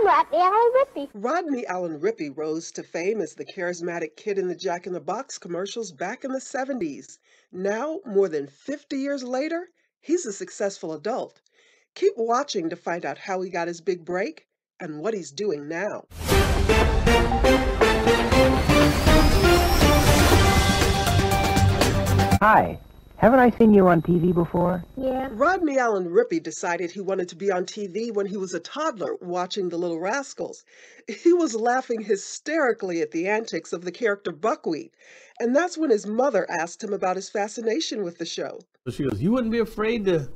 I'm Rodney Allen Rippy. Rodney Allen Rippy rose to fame as the charismatic kid in the Jack in the Box commercials back in the 70s. Now, more than 50 years later, he's a successful adult. Keep watching to find out how he got his big break and what he's doing now. Hi. Haven't I seen you on TV before? Yeah. Rodney Allen Rippy decided he wanted to be on TV when he was a toddler watching The Little Rascals. He was laughing hysterically at the antics of the character Buckwheat, and that's when his mother asked him about his fascination with the show. She goes, You wouldn't be afraid to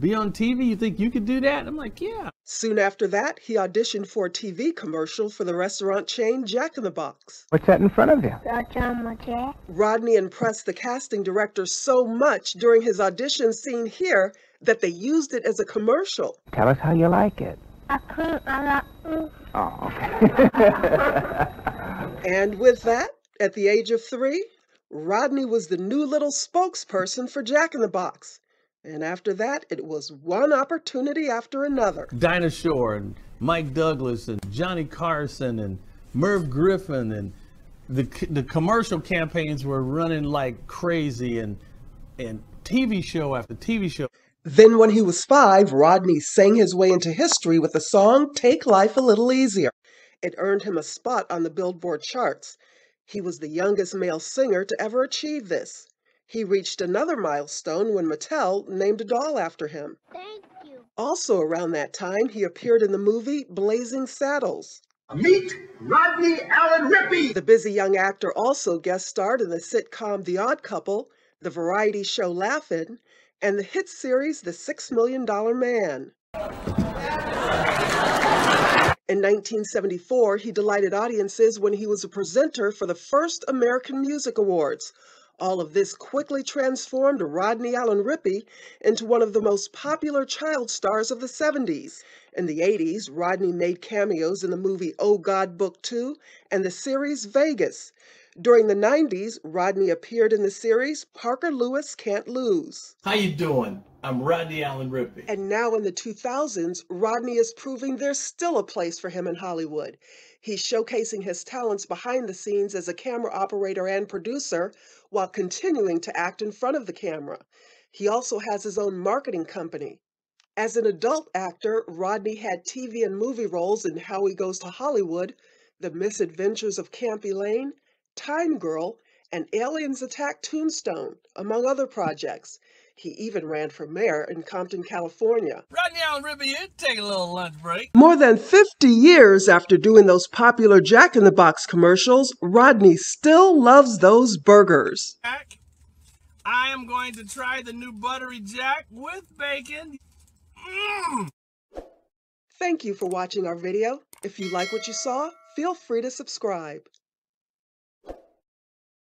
be on TV? You think you could do that? I'm like, Yeah. Soon after that, he auditioned for a TV commercial for the restaurant chain Jack in the Box. What's that in front of you? Got on my jack. Rodney impressed the casting director so much during his audition scene here that they used it as a commercial. Tell us how you like it. I couldn't. I got. Oh, okay. And with that, at the age of three, Rodney was the new little spokesperson for Jack in the Box. And after that, it was one opportunity after another. Dinah Shore and Mike Douglas and Johnny Carson and Merv Griffin and the the commercial campaigns were running like crazy and and TV show after TV show. Then, when he was five, Rodney sang his way into history with the song Take Life a Little Easier. It earned him a spot on the Billboard charts. He was the youngest male singer to ever achieve this. He reached another milestone when Mattel named a doll after him. Thank you. Also, around that time, he appeared in the movie Blazing Saddles. Meet Rodney Allen Rippy. The busy young actor also guest starred in the sitcom The Odd Couple, the variety show Laugh-In, and the hit series The Six Million Dollar Man. In 1974, he delighted audiences when he was a presenter for the first American Music Awards. All of this quickly transformed Rodney Allen Rippy into one of the most popular child stars of the 70s. In the 80s, Rodney made cameos in the movie Oh God Book 2 and the series Vegas. During the 90s, Rodney appeared in the series Parker Lewis Can't Lose. How you doing? I'm Rodney Allen Rippy. And now in the 2000s, Rodney is proving there's still a place for him in Hollywood. He's showcasing his talents behind the scenes as a camera operator and producer while continuing to act in front of the camera. He also has his own marketing company. As an adult actor, Rodney had TV and movie roles in How He Goes to Hollywood, The Misadventures of Campy Lane, Time Girl, and Aliens Attack Tombstone, among other projects. He even ran for mayor in Compton, California. Rodney Allen Rippy, you take a little lunch break. More than 50 years after doing those popular Jack in the Box commercials, Rodney still loves those burgers. Jack, I am going to try the new buttery jack with bacon. Mmm. Thank you for watching our video. If you like what you saw, feel free to subscribe.